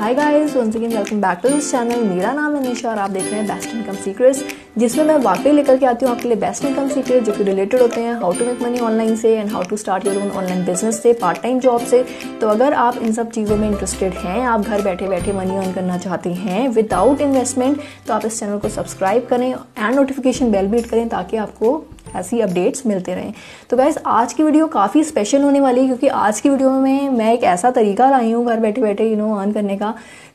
Hi guys once again welcome back to this channel मेरा नाम है निशा और आप देख रहे हैं बेस्ट इनकम सीक्रेट्स जिसमें मैं वाकई लेकर के आती हूँ आपके लिए बेस्ट इनकम सीक्रेट जो कि रिलेटेड होते हैं how to make money online से and how to start your own online business से पार्ट टाइम जॉब से। तो अगर आप इन सब चीज़ों में इंटरेस्टेड हैं, आप घर बैठे बैठे मनी अर्न करना चाहते हैं विदाउट इन्वेस्टमेंट तो आप इस चैनल को सब्सक्राइब करें एंड नोटिफिकेशन बेल बीट करें ताकि आपको ऐसी अपडेट्स मिलते रहें। तो गैस आज की वीडियो काफ़ी स्पेशल होने वाली है क्योंकि आज की वीडियो में मैं एक ऐसा तरीका लाई हूँ घर बैठे बैठे यू नो अर्न करने का,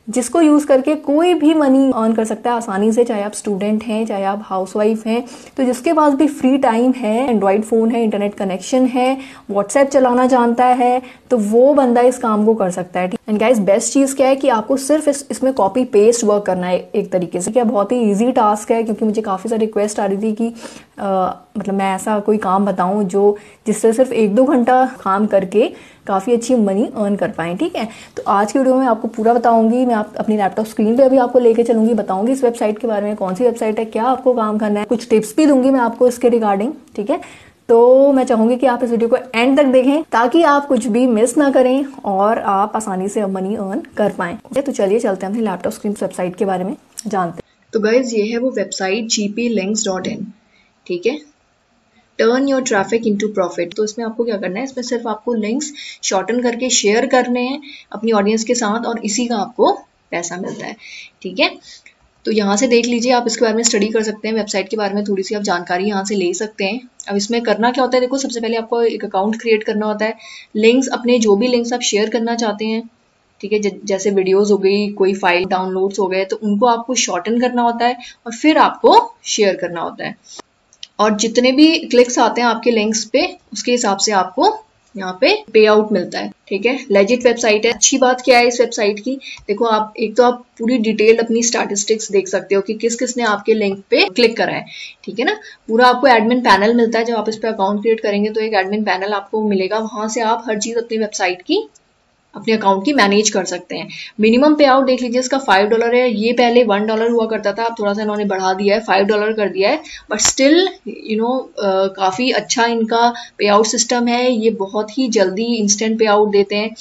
जिसको यूज़ करके कोई भी मनी अर्न कर सकता है आसानी से, चाहे आप स्टूडेंट हैं, चाहे आप हाउसवाइफ हैं। तो जिसके पास भी फ्री टाइम है एंड्रॉयड फ़ोन है इंटरनेट कनेक्शन है व्हाट्सएप चलाना जानता है तो वो बंदा इस काम को कर सकता है एंड गाइस बेस्ट चीज़ क्या है कि आपको सिर्फ़ इस, इसमें कॉपी पेस्ट वर्क करना है एक तरीके से। क्या बहुत ही ईजी टास्क है क्योंकि मुझे काफ़ी सारी रिक्वेस्ट आ रही थी कि आ, मतलब मैं ऐसा कोई काम बताऊँ जो जिससे सिर्फ़ एक दो घंटा काम करके काफ़ी अच्छी मनी अर्न कर पाएँ ठीक है? तो आज की वीडियो में आपको पूरा बताऊँगी मैं आप अपनी लैपटॉप स्क्रीन पे अभी आपको लेके चलूँगी बताऊँगी इस वेबसाइट के बारे में कौन सी वेबसाइट है क्या आपको काम करना है। कुछ टिप्स भी दूँगी मैं आपको इसके रिगार्डिंग ठीक है? तो मैं चाहूँगी कि आप इस वीडियो को एंड तक देखें ताकि आप कुछ भी मिस ना करें और आप आसानी से मनी अर्न कर पाएँ। तो चलिए चलते हैं अपनी लैपटॉप स्क्रीन वेबसाइट के बारे में। जानते हैं। तो गाइज़ ये है वो website GP links dot in ठीक है? Turn your traffic into profit तो इसमें आपको क्या करना है? इसमें सिर्फ़ आपको लिंक्स शॉर्टन करके शेयर करने हैं अपनी ऑडियंस के साथ और इसी का आपको पैसा मिलता है, ठीक है? तो यहाँ से देख लीजिए, आप इसके बारे में स्टडी कर सकते हैं वेबसाइट के बारे में थोड़ी सी आप जानकारी यहाँ से ले सकते हैं। अब इसमें करना क्या होता है? देखो, सबसे पहले आपको एक अकाउंट क्रिएट करना होता है। लिंक्स अपने जो भी लिंक्स आप शेयर करना चाहते हैं, ठीक है जैसे वीडियोस हो गई, कोई फ़ाइल डाउनलोड्स हो गए तो उनको आपको शॉर्टन करना होता है और फिर आपको शेयर करना होता है। और जितने भी क्लिक्स आते हैं आपके लिंक्स पे, उसके हिसाब से आपको यहाँ पे पे आउट मिलता है। ठीक है? लेजिट वेबसाइट है। अच्छी बात क्या है इस वेबसाइट की? देखो, आप, एक तो आप पूरी डिटेल अपनी स्टैटिस्टिक्स देख सकते हो कि किस किसने आपके लिंक पे क्लिक करा है। ठीक है ना? पूरा आपको एडमिन पैनल मिलता है। जब आप इस पे अकाउंट क्रिएट करेंगे तो एक एडमिन पैनल आपको मिलेगा। वहाँ से आप हर चीज़ अपनी वेबसाइट की अपने अकाउंट की मैनेज कर सकते हैं। मिनिमम पे आउट देख लीजिए, इसका फाइव डॉलर है। ये पहले वन डॉलर हुआ करता था, अब थोड़ा सा इन्होंने बढ़ा दिया है फाइव डॉलर कर दिया है। बट स्टिल यू नो काफ़ी अच्छा इनका पे आउट सिस्टम है। ये बहुत ही जल्दी इंस्टेंट पे आउट देते हैं।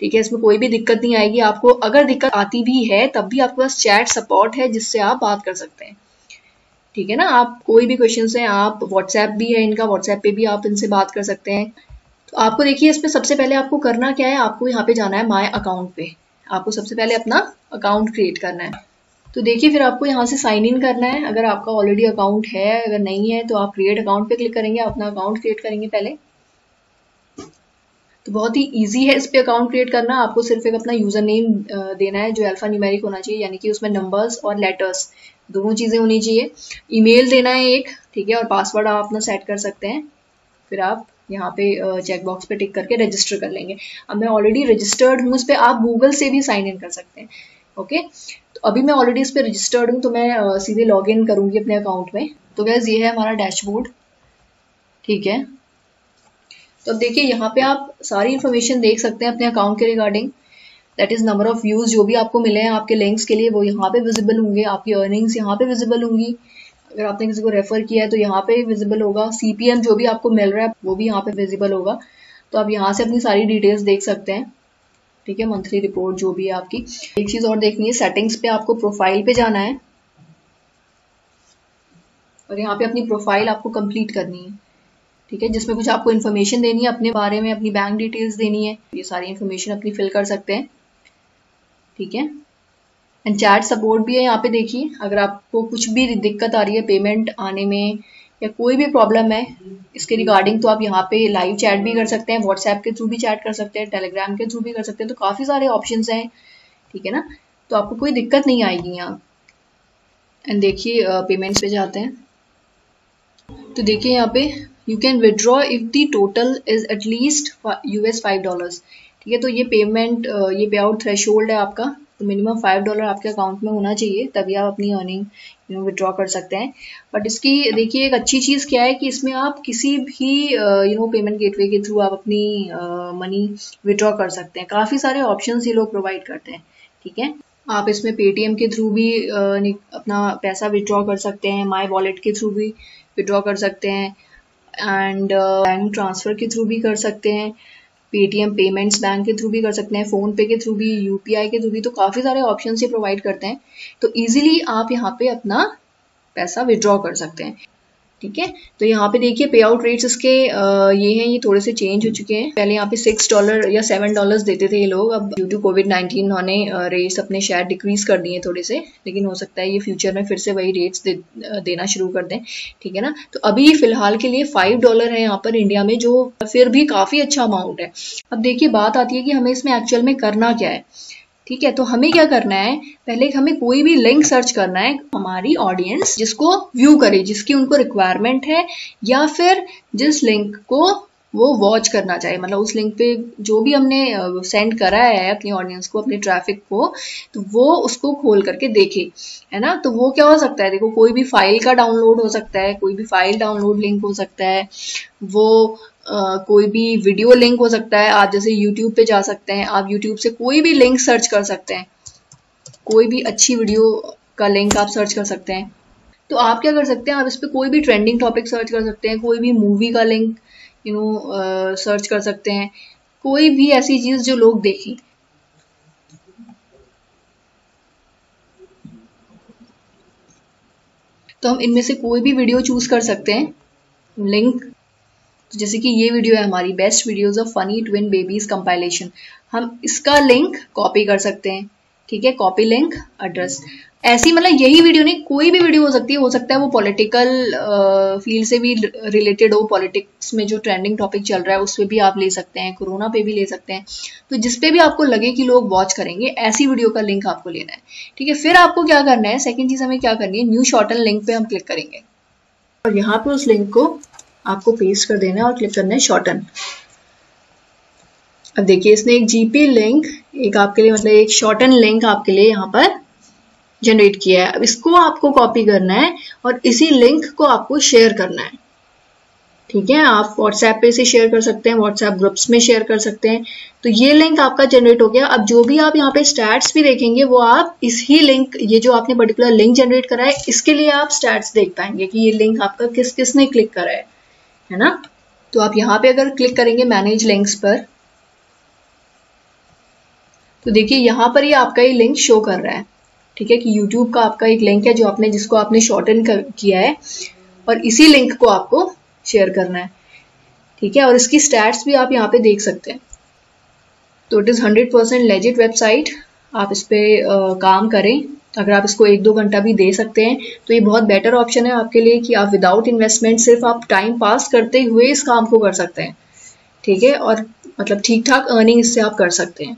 ठीक है, इसमें कोई भी दिक्कत नहीं आएगी आपको। अगर दिक्कत आती भी है, तब भी आपके पास चैट सपोर्ट है, जिससे आप बात कर सकते हैं। ठीक है ना? आप कोई भी क्वेश्चन है, आप व्हाट्सएप भी है इनका व्हाट्सएप पे भी आप इनसे बात कर सकते हैं। तो आपको देखिए, इसमें सबसे पहले आपको करना क्या है? आपको यहाँ पे जाना है माई अकाउंट पे। आपको सबसे पहले अपना अकाउंट क्रिएट करना है। तो देखिए, फिर आपको यहाँ से साइन इन करना है। अगर आपका ऑलरेडी अकाउंट है, अगर नहीं है तो आप क्रिएट अकाउंट पे क्लिक करेंगे। अपना अकाउंट क्रिएट करेंगे पहले। तो बहुत ही इजी है इस पे अकाउंट क्रिएट करना। आपको सिर्फ़ एक अपना यूज़र नेम देना है, जो अल्फ़ा न्यूमेरिक होना चाहिए, यानी कि उसमें नंबर्स और लेटर्स दोनों चीज़ें होनी चाहिए। ईमेल देना है एक, ठीक है, और पासवर्ड आप अपना सेट कर सकते हैं। फिर आप यहाँ पे चेक बॉक्स पे टिक करके रजिस्टर कर लेंगे। अब मैं ऑलरेडी रजिस्टर्ड हूँ, उस पर आप गूगल से भी साइन इन कर सकते हैं ओके तो अभी मैं ऑलरेडी इस पर रजिस्टर्ड हूँ तो मैं सीधे लॉग इन करूँगी अपने अकाउंट में। तो गैस ये है हमारा डैशबोर्ड ठीक है? तो अब देखिए, यहाँ पे आप सारी इन्फॉर्मेशन देख सकते हैं अपने अकाउंट के regarding that is number of views जो भी आपको मिले हैं आपके लिंक्स के लिए, वो यहाँ पे विजिबल होंगे, आपकी अर्निंग्स यहाँ पे विजिबल होंगी। अगर आपने किसी को रेफर किया है तो यहाँ पे विजिबल होगा। सीपीएम जो भी आपको मिल रहा है, वो भी यहाँ पे विजिबल होगा। तो आप यहाँ से अपनी सारी डिटेल्स देख सकते हैं। ठीक है मंथली रिपोर्ट जो भी है आपकी। एक चीज़ और देखनी है सेटिंग्स पे आपको प्रोफ़ाइल पे जाना है। और यहाँ पे अपनी प्रोफ़ाइल आपको कंप्लीट करनी है। ठीक है, जिसमें कुछ आपको इन्फॉर्मेशन देनी है, अपने बारे में अपनी बैंक डिटेल्स देनी है। ये सारी इन्फॉर्मेशन अपनी फिल कर सकते हैं। ठीक है? एंड चैट सपोर्ट भी है यहाँ पे देखिए। अगर आपको कुछ भी दिक्कत आ रही है पेमेंट आने में या कोई भी प्रॉब्लम है, इसके रिगार्डिंग तो आप यहाँ पे लाइव चैट भी कर सकते हैं व्हाट्सएप के थ्रू भी चैट कर सकते हैं टेलीग्राम के थ्रू भी कर सकते हैं। तो काफ़ी सारे ऑप्शन हैं, ठीक है ना? तो आपको कोई दिक्कत नहीं आएगी यहाँ। एंड देखिए पेमेंट्स पे जाते हैं। तो देखिए यहाँ पे you can withdraw if the total is at least U S five dollars ठीक है तो ये पेमेंट ये पे आउट थ्रेश है आपका। तो मिनिमम फाइव डॉलर आपके अकाउंट में होना चाहिए, तभी आप अपनी अर्निंग यू नो विड्रॉ कर सकते हैं। बट इसकी, देखिए, एक अच्छी चीज़ क्या है कि इसमें आप किसी भी यू नो पेमेंट गेटवे के थ्रू आप अपनी मनी विड्रॉ कर सकते हैं। काफ़ी सारे ऑप्शन ये लोग प्रोवाइड करते हैं, ठीक है? आप इसमें पेटीएम के थ्रू भी अपना पैसा विड्रॉ कर सकते हैं माई वॉलेट के थ्रू भी विड्रॉ कर सकते हैं एंड बैंक ट्रांसफ़र के थ्रू भी कर सकते हैं। पेटीएम पेमेंट्स बैंक के थ्रू भी कर सकते हैं फ़ोन पे के थ्रू भी यूपीआई के थ्रू भी तो काफ़ी सारे ऑप्शन ये प्रोवाइड करते हैं। तो ईजिली आप यहाँ पे अपना पैसा विड्रॉ कर सकते हैं। ठीक है? तो यहाँ पे देखिए पे आउट रेट्स इसके ये हैं ये थोड़े से चेंज हो चुके हैं। पहले यहाँ पे सिक्स डॉलर या सेवन डॉलर्स देते थे ये लोग अब ड्यू टू कोविड नाइन्टीन उन्होंने रेट्स अपने शायद डिक्रीज कर दिए थोड़े से लेकिन हो सकता है ये फ्यूचर में फिर से वही रेट्स दे, देना शुरू कर दें ठीक है ना? तो अभी फ़िलहाल के लिए फाइव डॉलर है यहाँ पर इंडिया में जो फिर भी काफ़ी अच्छा अमाउंट है। अब देखिए बात आती है कि हमें इसमें एक्चुअल में करना क्या है। ठीक है तो हमें क्या करना है? पहले हमें कोई भी लिंक सर्च करना है हमारी ऑडियंस जिसको व्यू करे, जिसकी उनको रिक्वायरमेंट है, या फिर जिस लिंक को वो वॉच करना चाहिए मतलब उस लिंक पे जो भी हमने सेंड करा है अपनी ऑडियंस को, अपने ट्रैफ़िक को तो वो उसको खोल करके देखे, है ना? तो वो क्या हो सकता है? देखो, कोई भी फ़ाइल का डाउनलोड हो सकता है, कोई भी फ़ाइल डाउनलोड लिंक हो सकता है, वो कोई भी वीडियो लिंक हो सकता है, आप जैसे यूट्यूब पे जा सकते हैं, आप यूट्यूब से कोई भी लिंक सर्च कर सकते हैं। कोई भी अच्छी वीडियो का लिंक आप सर्च कर सकते हैं। तो आप क्या कर सकते हैं, आप इस पर कोई भी ट्रेंडिंग टॉपिक सर्च कर सकते हैं, कोई भी मूवी का लिंक यू नो सर्च कर सकते हैं। कोई भी ऐसी चीज़ जो लोग देखें। तो हम इनमें से कोई भी वीडियो चूज़ कर सकते हैं, लिंक। तो जैसे कि ये वीडियो है हमारी best videos of funny twin babies compilation हम इसका लिंक कॉपी कर सकते हैं, ठीक है? कॉपी लिंक एड्रेस ऐसी मतलब यही वीडियो नहीं, कोई भी वीडियो हो सकती है, हो सकता है वो पॉलिटिकल फ़ील्ड से भी रिलेटेड हो पॉलिटिक्स में जो ट्रेंडिंग टॉपिक चल रहा है, उस पर भी आप ले सकते हैं कोरोना पे भी ले सकते हैं। तो जिस पे भी आपको लगे कि लोग वॉच करेंगे, ऐसी वीडियो का लिंक आपको लेना है, ठीक है? फिर आपको क्या करना है सेकेंड चीज़ हमें क्या करनी है न्यू शॉर्टन लिंक पे हम क्लिक करेंगे। और यहाँ पे उस लिंक को आपको पेस्ट कर देना है और क्लिक करना है शॉर्टन अब देखिए, इसने एक जीपी लिंक एक आपके लिए मतलब एक शॉर्टन लिंक आपके लिए यहाँ पर जनरेट किया है। अब इसको आपको कॉपी करना है और इसी लिंक को आपको शेयर करना है। ठीक है? आप व्हाट्सएप पे से शेयर कर सकते हैं व्हाट्सएप ग्रुप्स में शेयर कर सकते हैं। तो ये लिंक आपका जनरेट हो गया। अब जो भी आप यहाँ पे स्टैट्स भी देखेंगे, वो आप इस ही लिंक ये जो आपने पर्टिकुलर लिंक जनरेट करा है, इसके लिए आप स्टैट्स देख पाएँगे कि ये लिंक आपका किस किसने क्लिक करा है। है ना? तो आप यहाँ पे अगर क्लिक करेंगे मैनेज लिंक्स पर तो देखिए यहाँ पर यह आपका ये लिंक शो कर रहा है। ठीक है कि YouTube का आपका एक लिंक है जो आपने, जिसको आपने शॉर्टन किया है, और इसी लिंक को आपको शेयर करना है। ठीक है? और इसकी स्टैट्स भी आप यहाँ पे देख सकते हैं। तो it is hundred percent legit website आप इस पर काम करें। अगर आप इसको एक दो घंटा भी दे सकते हैं तो ये बहुत बेटर ऑप्शन है आपके लिए कि आप विदाउट इन्वेस्टमेंट सिर्फ़ आप टाइम पास करते हुए इस काम को कर सकते हैं। ठीक है? और मतलब ठीक ठाक अर्निंग इससे आप कर सकते हैं।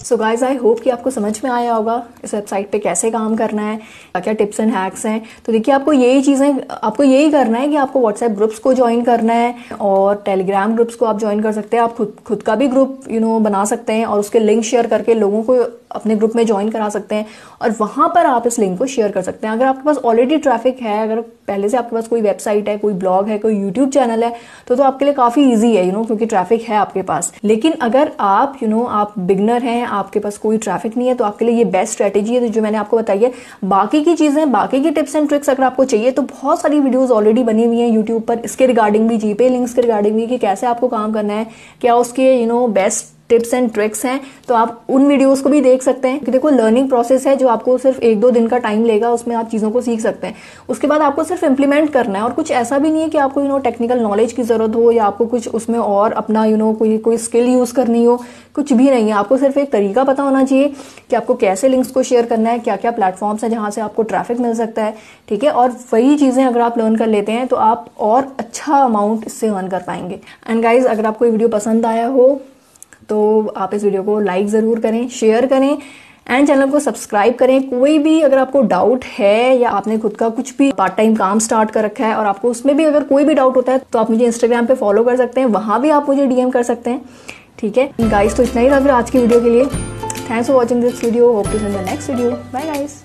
सो गाइज़ आई होप कि आपको समझ में आया होगा इस वेबसाइट पे कैसे काम करना है, क्या क्या टिप्स एंड हैक्स हैं। तो देखिए, आपको यही चीज़ें, आपको यही करना है कि आपको व्हाट्सएप ग्रुप्स को ज्वाइन करना है और टेलीग्राम ग्रुप्स को आप ज्वाइन कर सकते हैं। आप खुद खुद का भी ग्रुप यू नो बना सकते हैं और उसके लिंक शेयर करके लोगों को अपने ग्रुप में ज्वाइन करा सकते हैं और वहाँ पर आप इस लिंक को शेयर कर सकते हैं। अगर आपके पास ऑलरेडी ट्रैफ़िक है अगर पहले से आपके पास कोई वेबसाइट है कोई ब्लॉग है कोई यूट्यूब चैनल है तो तो आपके लिए काफ़ी ईजी है यू नो क्योंकि ट्रैफ़िक है आपके पास। लेकिन अगर आप यू you नो know, आप बिगनर हैं आपके पास कोई ट्रैफ़िक नहीं है तो आपके लिए ये बेस्ट स्ट्रेटेजी है जो मैंने आपको बताई है बाकी की चीज़ें बाकी की टिप्स एंड ट्रिक्स अगर आपको चाहिए तो बहुत सारी वीडियोज़ ऑलरेडी बनी हुई है यूट्यूब पर। इसके रिगार्डिंग भी जीपे लिंक्स के रिगार्डिंग भी कि कैसे आपको काम करना है क्या उसके you know best tips and tricks हैं तो आप उन वीडियोस को भी देख सकते हैं। कि देखो लर्निंग प्रोसेस है जो आपको सिर्फ़ एक दो दिन का टाइम लेगा, उसमें आप चीज़ों को सीख सकते हैं। उसके बाद आपको सिर्फ़ इंप्लीमेंट करना है, और कुछ ऐसा भी नहीं है कि आपको यू नो टेक्निकल नॉलेज की ज़रूरत हो, या आपको कुछ उसमें और अपना यू नो कोई कोई स्किल यूज़ करनी हो, कुछ भी नहीं है। आपको सिर्फ़ एक तरीका पता होना चाहिए कि आपको कैसे लिंक्स को शेयर करना है क्या क्या प्लेटफॉर्म्स हैं जहाँ से आपको ट्रैफ़िक मिल सकता है, ठीक है? और वही चीज़ें अगर आप लर्न कर लेते हैं तो आप और अच्छा अमाउंट इससे अर्न कर पाएँगे। एंड गाइज़ अगर आपको ये वीडियो पसंद आया हो तो आप इस वीडियो को लाइक ज़रूर करें शेयर करें एंड चैनल को सब्सक्राइब करें। कोई भी अगर आपको डाउट है या आपने खुद का कुछ भी पार्ट टाइम काम स्टार्ट कर रखा है और आपको उसमें भी अगर कोई भी डाउट होता है तो आप मुझे इंस्टाग्राम पे फॉलो कर सकते हैं। वहाँ भी आप मुझे डीएम कर सकते हैं। ठीक है? गाइस तो इतना ही था फिर आज की वीडियो के लिए। Thanks for watching this video hope to see the next video bye guys